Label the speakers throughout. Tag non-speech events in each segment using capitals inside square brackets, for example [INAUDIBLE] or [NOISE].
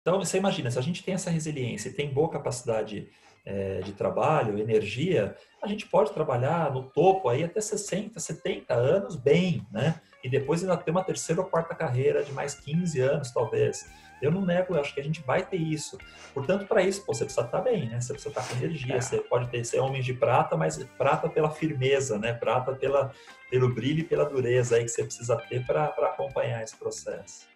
Speaker 1: Então, você imagina, se a gente tem essa resiliência e tem boa capacidade é, de trabalho, energia, a gente pode trabalhar no topo aí até 60, 70 anos bem, né? E depois ainda ter uma terceira ou quarta carreira de mais 15 anos, talvez. Eu não nego, eu acho que a gente vai ter isso. Portanto, para isso, pô, você precisa estar bem, né? Você precisa estar com energia. É. Você pode ter, ser homem de prata, mas prata pela firmeza, né? Prata pela, pelo brilho e pela dureza aí que você precisa ter para acompanhar esse processo.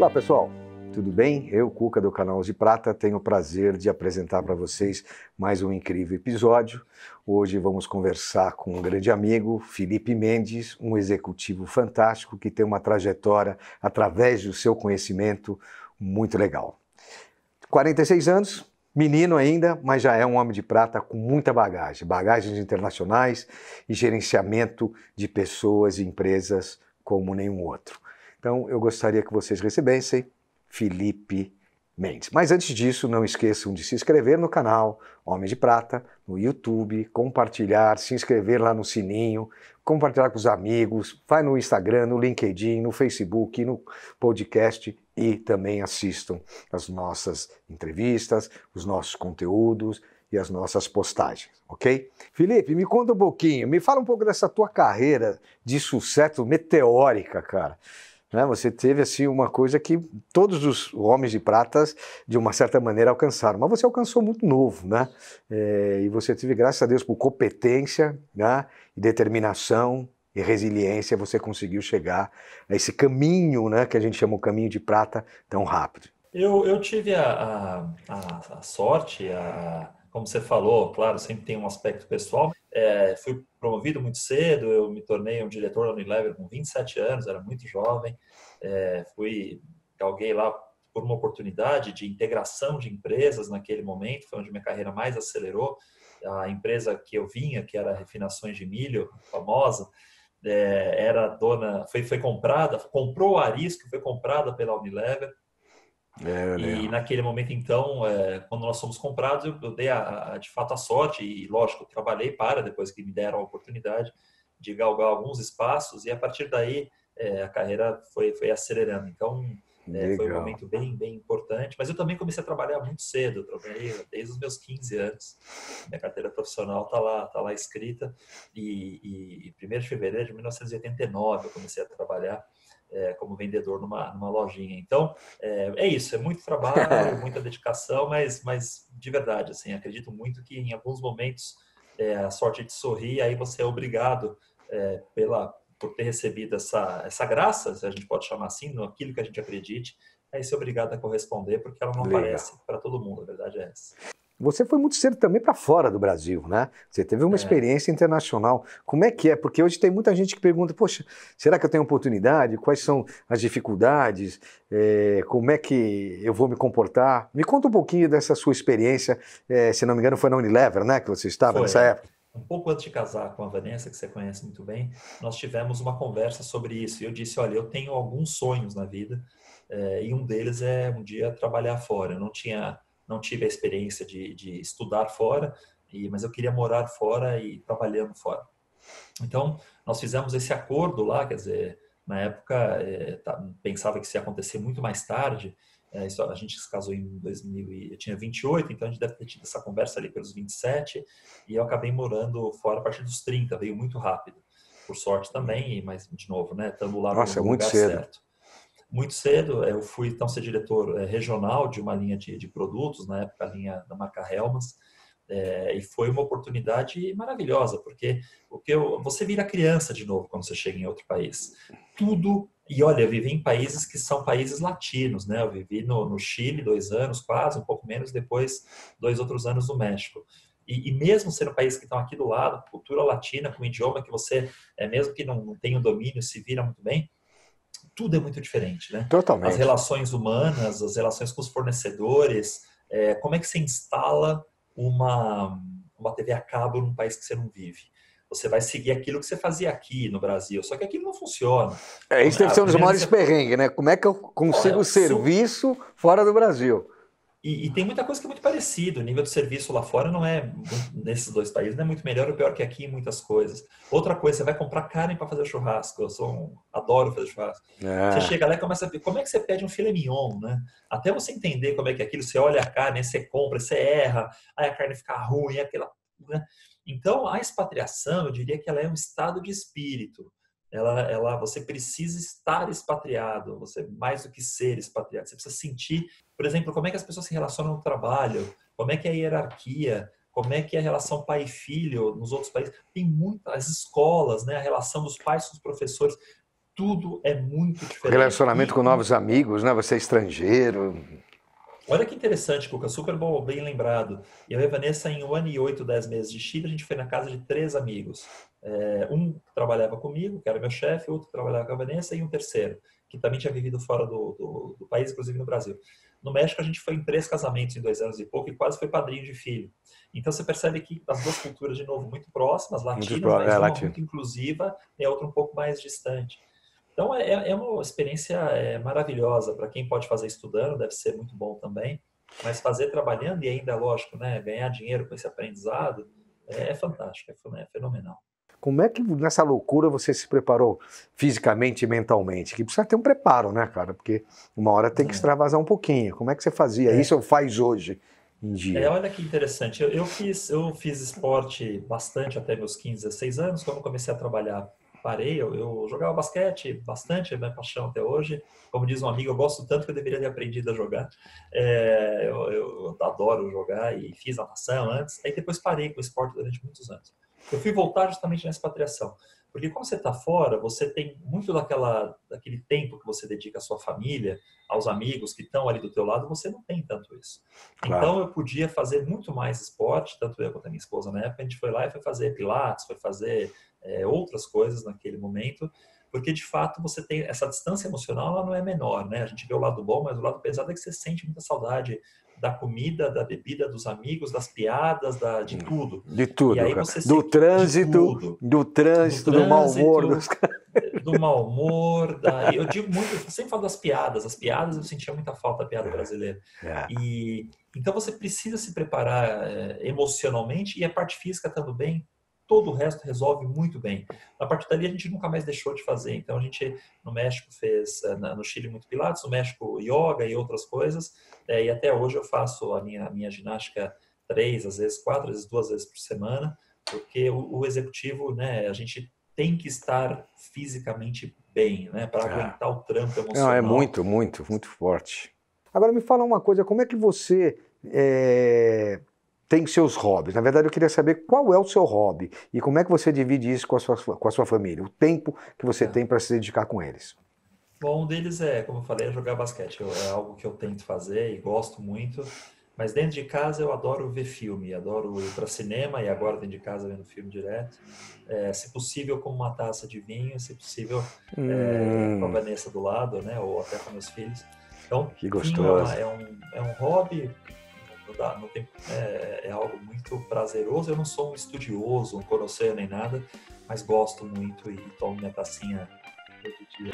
Speaker 2: Olá, pessoal. Tudo bem? Eu, Cuca, do canal de Prata, tenho o prazer de apresentar para vocês mais um incrível episódio. Hoje vamos conversar com um grande amigo, Felipe Mendes, um executivo fantástico que tem uma trajetória através do seu conhecimento muito legal. 46 anos, menino ainda, mas já é um homem de prata com muita bagagem, bagagens internacionais e gerenciamento de pessoas e empresas como nenhum outro. Então, eu gostaria que vocês recebessem Felipe Mendes. Mas antes disso, não esqueçam de se inscrever no canal Homem de Prata, no YouTube, compartilhar, se inscrever lá no sininho, compartilhar com os amigos, vai no Instagram, no LinkedIn, no Facebook, no podcast e também assistam as nossas entrevistas, os nossos conteúdos e as nossas postagens, ok? Felipe, me conta um pouquinho, me fala um pouco dessa tua carreira de sucesso meteórica, cara. Né? Você teve assim uma coisa que todos os homens de pratas, de uma certa maneira, alcançaram. Mas você alcançou muito novo, né? É, e você teve, graças a Deus, por competência, né? E determinação e resiliência, você conseguiu chegar a esse caminho, né? Que a gente chama o caminho de prata tão rápido.
Speaker 1: Eu, eu tive a, a, a sorte, a, como você falou, claro, sempre tem um aspecto pessoal. É, fui promovido muito cedo, eu me tornei um diretor da Unilever com 27 anos, era muito jovem. É, fui, galguei lá por uma oportunidade de integração de empresas naquele momento, foi onde minha carreira mais acelerou. A empresa que eu vinha, que era Refinações de Milho, famosa, é, era dona, foi, foi comprada, comprou a Arisco, foi comprada pela Unilever é, e naquele momento, então, é, quando nós fomos comprados, eu, eu dei a, a, de fato a sorte, e lógico, trabalhei para, depois que me deram a oportunidade de galgar alguns espaços, e a partir daí é, a carreira foi, foi acelerando. Então, é, foi um momento bem, bem importante. Mas eu também comecei a trabalhar muito cedo, trabalhei desde os meus 15 anos. Minha carteira profissional está lá, tá lá escrita, e, e 1 de fevereiro de 1989 eu comecei a trabalhar é, como vendedor numa, numa lojinha. Então, é, é, isso, é muito trabalho, [LAUGHS] muita dedicação, mas, mas de verdade, assim, acredito muito que em alguns momentos é, a sorte de sorrir, aí você é obrigado é, pela por ter recebido essa, essa graça, se a gente pode chamar assim, naquilo que a gente acredite, aí ser obrigado a corresponder, porque ela não Legal. aparece para todo mundo, a verdade é essa.
Speaker 2: Você foi muito cedo também para fora do Brasil, né? Você teve uma é. experiência internacional. Como é que é? Porque hoje tem muita gente que pergunta: poxa, será que eu tenho oportunidade? Quais são as dificuldades? É, como é que eu vou me comportar? Me conta um pouquinho dessa sua experiência. É, se não me engano, foi na Unilever, né? Que você estava foi, nessa época.
Speaker 1: Um pouco antes de casar com a Vanessa, que você conhece muito bem, nós tivemos uma conversa sobre isso. E eu disse: olha, eu tenho alguns sonhos na vida, é, e um deles é um dia trabalhar fora. Eu não tinha não tive a experiência de, de estudar fora, e, mas eu queria morar fora e trabalhando fora. Então, nós fizemos esse acordo lá, quer dizer, na época é, tá, pensava que isso ia acontecer muito mais tarde, é, isso, a gente se casou em 2000 e eu tinha 28, então a gente deve ter tido essa conversa ali pelos 27, e eu acabei morando fora a partir dos 30, veio muito rápido. Por sorte também, mas de novo, né, estando lá
Speaker 2: Nossa,
Speaker 1: no
Speaker 2: é muito lugar cedo.
Speaker 1: certo muito cedo. Eu fui então ser diretor é, regional de uma linha de, de, produtos, na época a linha da marca Helmas, é, e foi uma oportunidade maravilhosa, porque o que você vira criança de novo quando você chega em outro país. Tudo e olha, eu vivi em países que são países latinos, né? Eu vivi no, no Chile dois anos, quase um pouco menos, depois dois outros anos no México. E, e, mesmo sendo países que estão aqui do lado, cultura latina, com idioma que você, é, mesmo que não, não tenha o domínio, se vira muito bem, tudo é muito diferente, né?
Speaker 2: Totalmente.
Speaker 1: As relações humanas, as relações com os fornecedores, é, como é que você instala uma, uma TV a cabo num país que você não vive? Você vai seguir aquilo que você fazia aqui no Brasil, só que aquilo não funciona.
Speaker 2: É, isso deve ser um dos maiores perrengues, né? Como é que eu consigo Olha, serviço fora do Brasil?
Speaker 1: E, e, tem muita coisa que é muito parecida. O nível de serviço lá fora não é, nesses dois países, não é muito melhor ou pior que aqui em muitas coisas. Outra coisa, você vai comprar carne para fazer churrasco. Eu sou um, adoro fazer churrasco. É. Você chega lá e começa a ver como é que você pede um filé mignon, né? Até você entender como é que é aquilo, você olha a carne, você compra, você erra, aí a carne fica ruim, aquela. Né? Então, a expatriação, eu diria que ela é um estado de espírito ela, ela, você precisa estar expatriado, você mais do que ser expatriado, você precisa sentir, por exemplo, como é que as pessoas se relacionam no trabalho, como é que é a hierarquia, como é que é a relação pai filho nos outros países. Tem muitas escolas, né, a relação dos pais com os professores, tudo é muito diferente.
Speaker 2: Relacionamento e, com novos amigos, né? Você é estrangeiro.
Speaker 1: Olha que interessante, Cuca, super bom, bem lembrado. Eu e a Vanessa, em um ano e oito, dez meses de Chile, a gente foi na casa de três amigos. É, um trabalhava comigo, que era meu chefe, outro trabalhava com a Vanessa e um terceiro, que também tinha vivido fora do, do, do, país, inclusive no Brasil. No México, a gente foi em três casamentos em dois anos e pouco e quase foi padrinho de filho. Então, você percebe que as duas culturas, de novo, muito próximas, latinas, muito mas é, uma muito inclusiva e a outra um pouco mais distante. Então, é, é, é uma experiência é, maravilhosa para quem pode fazer estudando, deve ser muito bom também. Mas fazer trabalhando e ainda, lógico, né, ganhar dinheiro com esse aprendizado é, é fantástico, é, fenomenal.
Speaker 2: Como é que nessa loucura você se preparou fisicamente e mentalmente? Que precisa ter um preparo, né, cara? Porque uma hora tem que extravasar um pouquinho. Como é que você fazia é. isso ou faz hoje em dia?
Speaker 1: É, olha que interessante. Eu, eu, fiz, eu fiz esporte bastante até meus 15, 16 anos. Quando comecei a trabalhar parei, eu, eu, jogava basquete bastante, é minha paixão até hoje. Como diz um amigo, eu gosto tanto que eu deveria ter aprendido a jogar. É, eu, eu, adoro jogar e fiz natação antes. Aí depois parei com o esporte durante muitos anos. Eu fui voltar justamente na expatriação. Porque quando você está fora, você tem muito daquela, daquele tempo que você dedica à sua família, aos amigos que estão ali do teu lado, você não tem tanto isso. Claro. Então eu podia fazer muito mais esporte, tanto eu quanto a minha esposa na época, a gente foi lá e foi fazer pilates, foi fazer é, outras coisas naquele momento, porque de fato você tem essa distância emocional, ela não é menor, né? A gente vê o lado bom, mas o lado pesado é que você sente muita saudade da comida, da bebida, dos amigos, das piadas, da, de tudo.
Speaker 2: De tudo. E aí você do trânsito, tudo. do trânsito, do, do mau humor. Dos...
Speaker 1: Do mau humor. Da... Eu digo muito, eu sempre falo das piadas. As piadas eu sentia muita falta da piada é. brasileira. É. E então você precisa se preparar é, emocionalmente e a parte física estando bem, todo o resto resolve muito bem. A partir dali a gente nunca mais deixou de fazer. Então a gente no México fez, eh, no Chile muito pilates, no México yoga e outras coisas. Eh, e até hoje eu faço a minha, a minha ginástica três, às vezes quatro, às vezes duas vezes por semana, porque o, o executivo, né, a gente tem que estar fisicamente bem, né, para é. aguentar o trampo emocional. Não,
Speaker 2: é muito, muito, muito forte. Agora me fala uma coisa, como é que você é, tem seus hobbies. Na verdade, eu queria saber qual é o seu hobby e como é que você divide isso com a sua, com a sua família, o tempo que você é. tem para se dedicar com eles.
Speaker 1: Bom, um deles é, como eu falei, é jogar basquete. É algo que eu tento fazer e gosto muito. Mas dentro de casa eu adoro ver filme, adoro ir para cinema e agora dentro de casa vendo filme direto. É, se possível com uma taça de vinho, se possível hum. é, com a Vanessa do lado, né? Ou até com meus filhos. Então,
Speaker 2: que gostoso.
Speaker 1: É um, é um hobby não tem, é, é, algo muito prazeroso. Eu não sou um estudioso, um conhecer nem nada, mas gosto muito e tomo minha tacinha todo dia.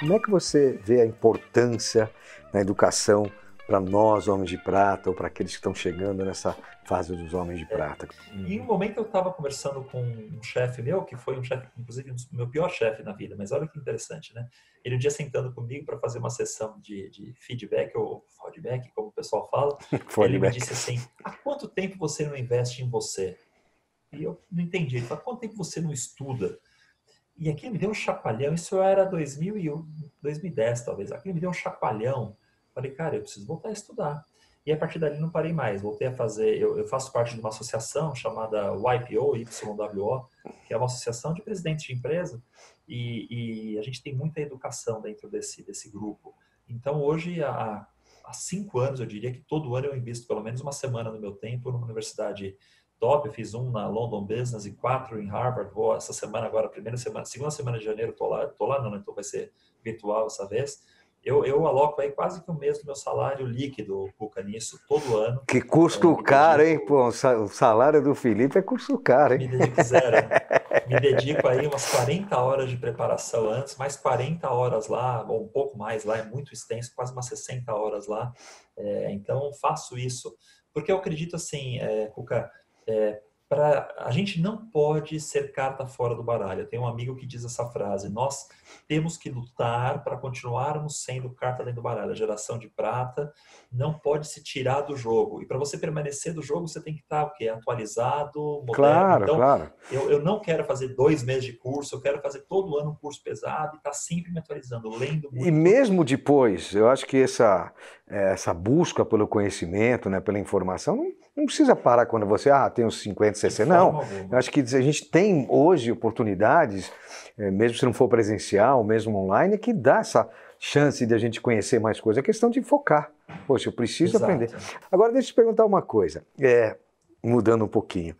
Speaker 2: Como é que você vê a importância na educação para nós, homens de prata, ou para aqueles que estão chegando nessa fase dos homens de prata?
Speaker 1: É, em um momento eu estava conversando com um chefe meu, que foi um chefe, inclusive, o meu pior chefe na vida, mas olha que interessante, né? Ele um dia sentando comigo para fazer uma sessão de, de, feedback, ou feedback, como o pessoal fala, [LAUGHS] ele me disse assim, há quanto tempo você não investe em você? E eu não entendi. Ele falou, quanto tempo você não estuda? E aquilo me deu um chapalhão, isso era 2001, 2010 talvez, aquilo me deu um chapalhão, Falei, cara, eu preciso voltar a estudar. E a partir dali não parei mais. Voltei a fazer. Eu, eu, faço parte de uma associação chamada YPO, YWO, que é uma associação de presidentes de empresa, e, e a gente tem muita educação dentro desse, desse grupo. Então, hoje, há, há cinco anos, eu diria que todo ano eu invisto pelo menos uma semana do meu tempo numa universidade top. Eu fiz um na London Business e quatro em Harvard. Vou essa semana agora, primeira semana, segunda semana de janeiro, tô lá, tô lá não, então vai ser virtual essa vez eu, eu aloco aí quase que o mesmo meu salário líquido, Cuca, nisso, todo ano.
Speaker 2: Que custo caro, hein? Pô, o salário do Felipe é custo caro, hein?
Speaker 1: Me dedico zero. [LAUGHS] Me dedico aí umas 40 horas de preparação antes, mais 40 horas lá, ou um pouco mais lá, é muito extenso, quase umas 60 horas lá. É, então, faço isso. Porque eu acredito assim, é, Cuca, é, para a gente não pode ser carta fora do baralho. Eu tenho um amigo que diz essa frase: nós temos que lutar para continuarmos sendo carta dentro do baralho. A geração de prata não pode se tirar do jogo. E para você permanecer do jogo, você tem que estar o quê? atualizado, moderno.
Speaker 2: Claro, então, claro.
Speaker 1: Eu, eu não quero fazer dois meses de curso, eu quero fazer todo ano um curso pesado e estar tá sempre me atualizando, lendo muito.
Speaker 2: E mesmo depois, eu acho que essa, essa busca pelo conhecimento, né, pela informação, não não precisa parar quando você, ah, tem uns 50, 60. Não, eu acho que a gente tem hoje oportunidades, eh, mesmo se não for presencial, mesmo online, que dá essa chance de a gente conhecer mais coisas. É questão de focar. Poxa, eu preciso Exato. aprender. Agora, deixa eu te perguntar uma coisa, é, mudando um pouquinho.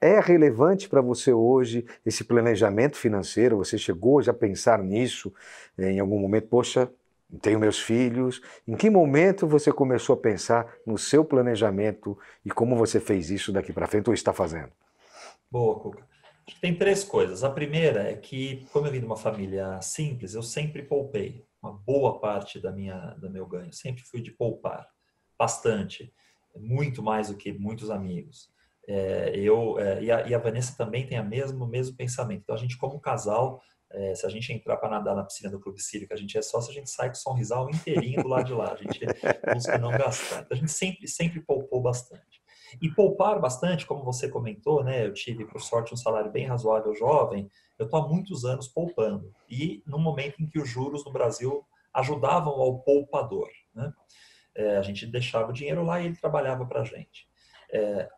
Speaker 2: É relevante para você hoje esse planejamento financeiro? Você chegou já a pensar nisso em algum momento? Poxa, tenho meus filhos. Em que momento você começou a pensar no seu planejamento e como você fez isso daqui para frente ou está fazendo?
Speaker 1: Boa, Cuca. Acho que tem três coisas. A primeira é que, como eu vim de uma família simples, eu sempre poupei uma boa parte da minha do meu ganho. Sempre fui de poupar bastante, muito mais do que muitos amigos. É, eu é, e, a, e, a, Vanessa também tem a mesmo mesmo pensamento. Então a gente como casal é, se a gente entrar para nadar na piscina do Clube Cívico, a gente é sócio, a gente sai com o sorrisal inteirinho do lado de lá. A gente busca não gastar. A gente sempre, sempre poupou bastante. E poupar bastante, como você comentou, né? Eu tive, por sorte, um salário bem razoável jovem. Eu estou há muitos anos poupando. E no momento em que os juros no Brasil ajudavam ao poupador, né? É, a gente deixava o dinheiro lá e ele trabalhava para a gente. É,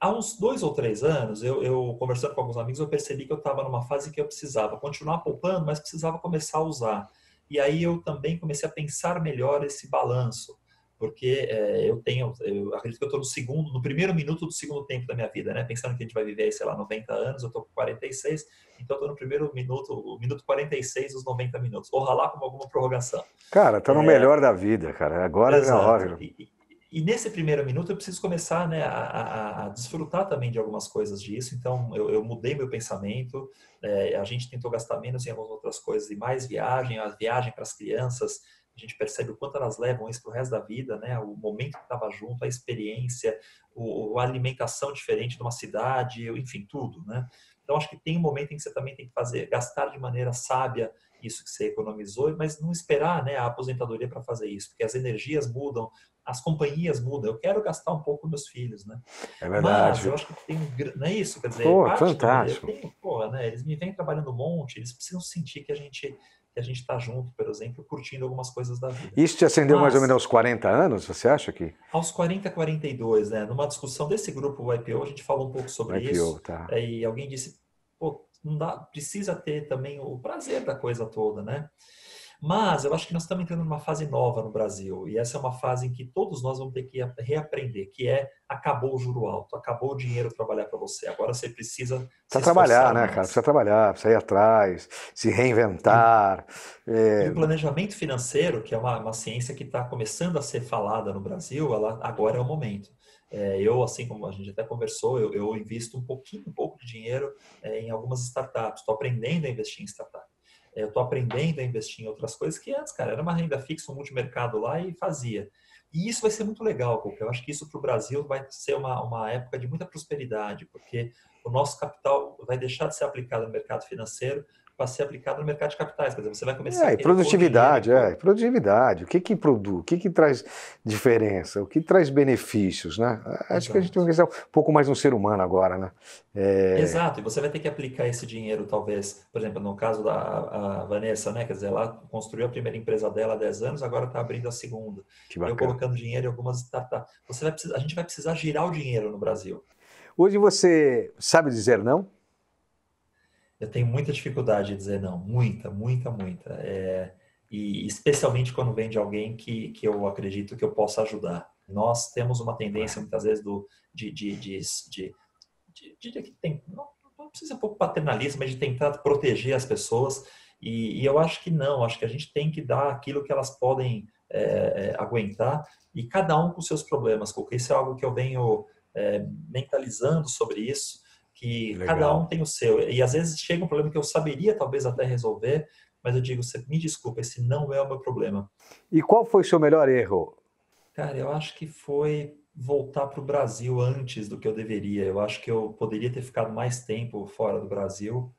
Speaker 1: Há uns dois ou três anos, eu, eu conversando com alguns amigos, eu percebi que eu estava numa fase que eu precisava continuar poupando, mas precisava começar a usar. E aí eu também comecei a pensar melhor esse balanço, porque é, eu tenho, eu acredito que eu estou no segundo, no primeiro minuto do segundo tempo da minha vida, né? Pensando que a gente vai viver, sei lá, 90 anos, eu estou com 46, então eu estou no primeiro minuto, o minuto 46 dos 90 minutos. Ou ralar com alguma prorrogação.
Speaker 2: Cara, tá no é, melhor da vida, cara. Agora é a hora.
Speaker 1: E, e nesse primeiro minuto eu preciso começar né, a, a, a, desfrutar também de algumas coisas disso. Então eu, eu mudei meu pensamento. É, a gente tentou gastar menos em algumas outras coisas e mais viagem, a viagem para as crianças. A gente percebe o quanto elas levam isso para o resto da vida, né? O momento que estava junto, a experiência, o, a alimentação diferente de uma cidade, enfim, tudo, né? Então acho que tem um momento em que você também tem que fazer, gastar de maneira sábia isso que você economizou, mas não esperar né, a aposentadoria para fazer isso, porque as energias mudam, as companhias mudam. Eu quero gastar um pouco meus filhos, né?
Speaker 2: É verdade.
Speaker 1: Mas eu acho que tem um, não é isso, quer dizer,
Speaker 2: pô, fantástico.
Speaker 1: Tenho, pô, né, eles me vêm trabalhando um monte, eles precisam sentir que a gente que a gente está junto, por exemplo, curtindo algumas coisas da vida.
Speaker 2: Isso te acendeu Mas, mais ou menos aos 40 anos, você acha que?
Speaker 1: Aos 40, 42, né? Numa discussão desse grupo o IPO, a gente falou um pouco sobre IPO, isso. Tá. E alguém disse, não dá, precisa ter também o prazer da coisa toda, né? Mas eu acho que nós estamos entrando numa fase nova no Brasil, e essa é uma fase em que todos nós vamos ter que reaprender, que é acabou o juro alto, acabou o dinheiro trabalhar para você, agora você precisa
Speaker 2: Precisa trabalhar, né, mais. cara? Precisa trabalhar, precisa ir atrás, se reinventar.
Speaker 1: E, é... e o planejamento financeiro, que é uma, uma ciência que está começando a ser falada no Brasil, ela, agora é o momento. É, eu, assim como a gente até conversou, eu, eu invisto um pouquinho, um pouco de dinheiro é, em algumas startups, estou aprendendo a investir em startups eu estou aprendendo a investir em outras coisas que antes, cara, era uma renda fixa, um multimercado lá e fazia. E isso vai ser muito legal, porque eu acho que isso para o Brasil vai ser uma, uma época de muita prosperidade, porque o nosso capital vai deixar de ser aplicado no mercado financeiro para ser aplicado no mercado de capitais. Quer dizer, você vai começar
Speaker 2: é, a. E produtividade, é, produtividade. O que que produz? O que que traz diferença? O que traz benefícios, né? Acho Exato. que a gente tem que pensar um pouco mais no ser humano agora, né?
Speaker 1: É... Exato, e você vai ter que aplicar esse dinheiro, talvez, por exemplo, no caso da Vanessa, né? Quer dizer, ela construiu a primeira empresa dela há 10 anos, agora está abrindo a segunda. Que bacana. Eu colocando dinheiro em algumas startups. Você vai precisar, a gente vai precisar girar o dinheiro no Brasil.
Speaker 2: Hoje você sabe dizer não?
Speaker 1: Eu tenho muita dificuldade de dizer não, muita, muita, muita. É, e especialmente quando vem de alguém que, que eu acredito que eu possa ajudar. Nós temos uma tendência muitas vezes do, de, de, de, de, de, de, de tem, não, não precisa ser um pouco paternalista, mas de tentar proteger as pessoas. E, e, eu acho que não, acho que a gente tem que dar aquilo que elas podem é, é, aguentar e cada um com seus problemas, porque isso é algo que eu venho é, mentalizando sobre isso que Legal. cada um tem o seu. E às vezes chega um problema que eu saberia talvez até resolver, mas eu digo, me desculpa, esse não é o meu problema.
Speaker 2: E qual foi o seu melhor erro?
Speaker 1: Cara, eu acho que foi voltar para o Brasil antes do que eu deveria. Eu acho que eu poderia ter ficado mais tempo fora do Brasil.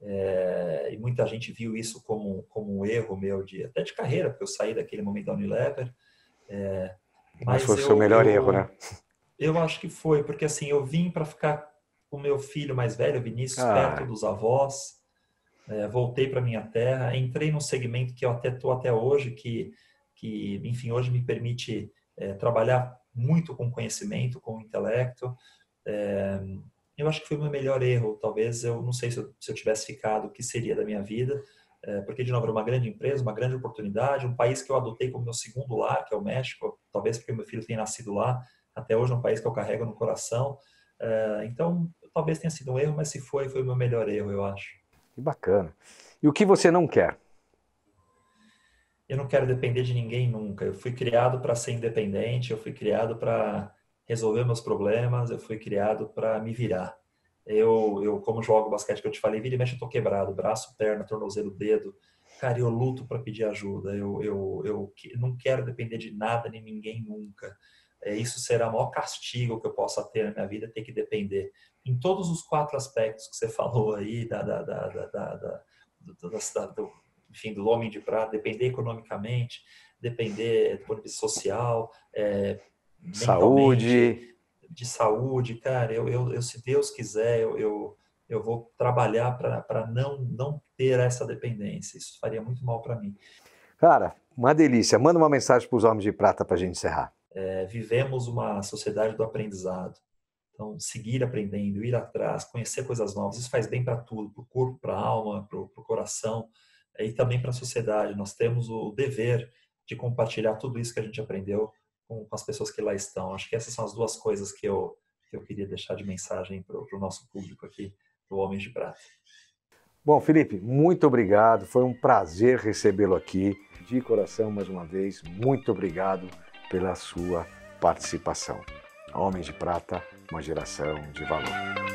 Speaker 1: É, e muita gente viu isso como, como um erro meu de até de carreira, porque eu saí daquele momento da Unilever.
Speaker 2: É, mas, mas foi o seu melhor
Speaker 1: eu,
Speaker 2: erro, né?
Speaker 1: Eu acho que foi, porque assim, eu vim para ficar com meu filho mais velho, Vinícius, ah. perto dos avós. É, voltei para minha terra, entrei num segmento que eu até estou até hoje, que, que, enfim, hoje me permite é, trabalhar muito com conhecimento, com intelecto. É, eu acho que foi o meu melhor erro. Talvez eu não sei se eu, se eu tivesse ficado, o que seria da minha vida, é, porque de novo era uma grande empresa, uma grande oportunidade, um país que eu adotei como meu segundo lar, que é o México. Talvez porque meu filho tenha nascido lá. Até hoje é um país que eu carrego no coração. É, então, talvez tenha sido um erro, mas se foi, foi o meu melhor erro, eu acho.
Speaker 2: Que bacana. E o que você não quer?
Speaker 1: eu não quero depender de ninguém nunca. Eu fui criado para ser independente, eu fui criado para resolver meus problemas, eu fui criado para me virar. Eu, eu, como jogo basquete que eu te falei, vira e mexe, eu tô quebrado, braço, perna, tornozelo, dedo. Cara, eu luto para pedir ajuda. Eu, eu, eu não quero depender de nada nem ninguém nunca. É, isso será o maior castigo que eu possa ter na minha vida, ter que depender. Em todos os quatro aspectos que você [LAUGHS] falou aí, da, da, da, da, da, da do, do, enfim, do homem de prata, depender economicamente, depender do ponto de vista social, é,
Speaker 2: saúde,
Speaker 1: de saúde, cara, eu, eu, eu se Deus quiser, eu, eu, eu vou trabalhar para não, não ter essa dependência. Isso faria muito mal para mim.
Speaker 2: Cara, uma delícia. Manda uma mensagem para os homens de prata para a gente encerrar.
Speaker 1: É, vivemos uma sociedade do aprendizado. Então, seguir aprendendo, ir atrás, conhecer coisas novas, isso faz bem para tudo, para o corpo, para a alma, para o coração e também para a sociedade. Nós temos o dever de compartilhar tudo isso que a gente aprendeu com, com as pessoas que lá estão. Acho que essas são as duas coisas que eu, que eu queria deixar de mensagem para o nosso público aqui, do Homens de Prata.
Speaker 2: Bom, Felipe, muito obrigado. Foi um prazer recebê-lo aqui. De coração, mais uma vez, muito obrigado pela sua participação. Homens de Prata, uma geração de valor.